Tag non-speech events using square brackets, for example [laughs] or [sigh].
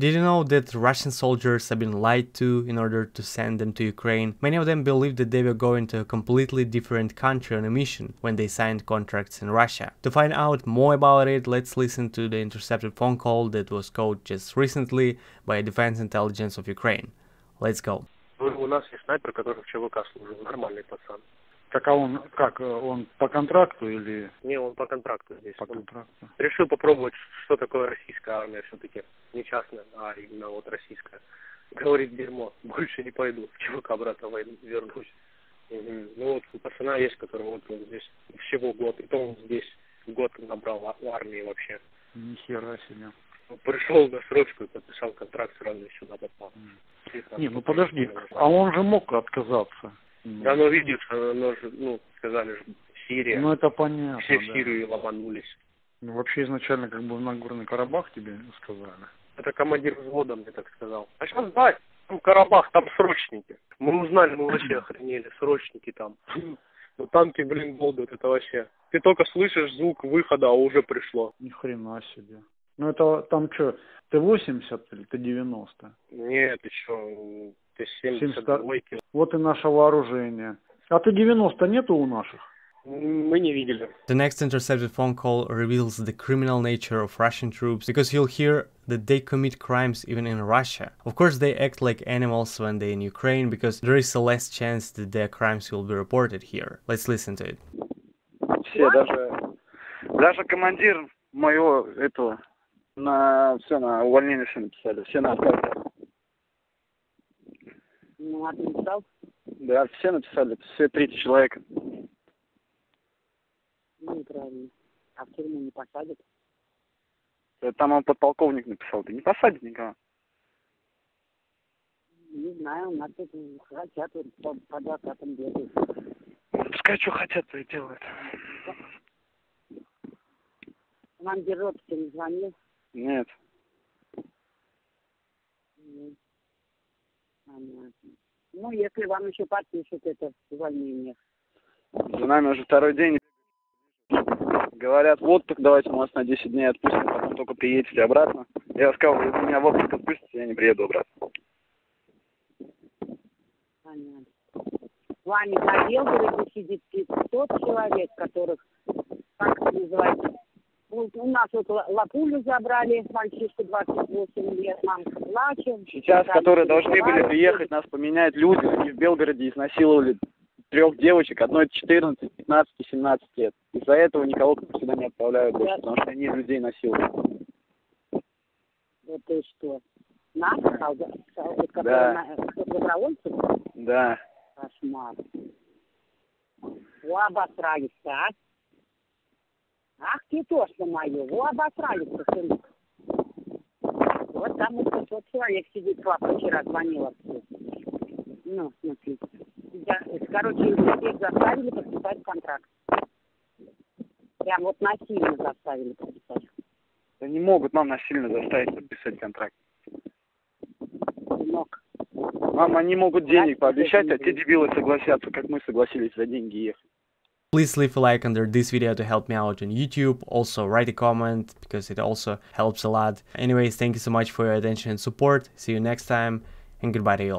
Did you know that Russian soldiers have been lied to in order to send them to Ukraine? Many of them believed that they were going to a completely different country on a mission when they signed contracts in Russia. To find out more about it, let's listen to the intercepted phone call that was caught just recently by Defense Intelligence of Ukraine. Let's go. У нас есть снайпер, который в ЧВК служил, нормальный пацан. Так а он как, он по контракту или Не, он по контракту здесь. по Он контракту? решил попробовать, что такое российская армия все-таки. Не частная, а именно вот российская. Говорит, дерьмо, [laughs] больше не пойду. В ЧВК обратно войду, вернусь. Мгм. Ну вот у пацана есть, который вот он здесь всего год. И то он здесь год набрал а- в армии вообще. Нихера себе. Пришел на срочку и подписал контракт, сразу сюда попал. Там Не, ну подожди, а он же мог отказаться. Да, ну видишь, оно же, ну, сказали же, Сирия. Ну это понятно, Все в да. Сирию ломанулись. Ну, вообще изначально как бы в Нагорный Карабах тебе сказали. Это командир взвода мне так сказал. А сейчас да, там Карабах, там срочники. Мы узнали, мы вообще [clears throat] охренели, срочники там. [clears throat] Ну танки, блин, будут, это вообще. Ты только слышишь звук выхода, а уже пришло. Ни хрена себе. Ну это там что, Т-80 или Т-90? Нет, еще ты 72. 72 Вот и наше вооружение. А Т-90 нету у наших? Мы не видели. The next intercepted phone call reveals the criminal nature of Russian troops because you'll hear that they commit crimes even in Russia. Of course, they act like animals when they're in Ukraine because there is a less chance that their crimes will be reported here. Let's listen to it. Все, даже, даже командир моего этого на все на увольнение все написали, все на отказ. Ну, а ты написал? Да, все написали, все 30 человек. Ну, неправильно. А в тюрьму не посадят? Там он подполковник написал, да не посадят никого. Не знаю, у нас тут хотят по, по адвокатам бегают. Пускай что хотят, то и делают. Тебе не звонил? Нет, Нет. Понятно. Ну, если вам еще подпишут это увольнение. за нами уже второй день. Говорят, в отпуск давайте мы вас на 10 дней отпустим, потом только приедете обратно. Я сказал, если меня в отпуск отпустите, я не приеду обратно. Понятно. С вами на Белгороде сидит 500 человек, которых, как это называется, вот у нас вот Ла- Лапулю забрали, мальчишку 28 лет, мамка плачет. Сейчас, которые должны были приехать, нас поменяют люди. Они в Белгороде изнасиловали трех девочек, одной 14, 15 и 17 лет. Из-за этого никого сюда не отправляют больше, Да. потому что они людей насилуют. Вот и что? Нас, Да. добровольцев? Да. Кошмар. Во обосрались-то, а? Ах ты тошно мое, во обосрались-то, сынок. Вот там вот тот вот человек сидит, папа вчера звонила. Ну, смотри. Я- короче, их заставили подписать контракт. Прям вот насильно заставили подписать. Они могут нам насильно заставить подписать контракт. Сынок. Нам они могут денег Да, пообещать, а те дебилы согласятся, как мы согласились за деньги ехать. Please leave a like under this video to help me out on YouTube. Also, write a comment because it also helps a lot. Anyways, thank you so much for your attention and support. See you next time, and goodbye to you all.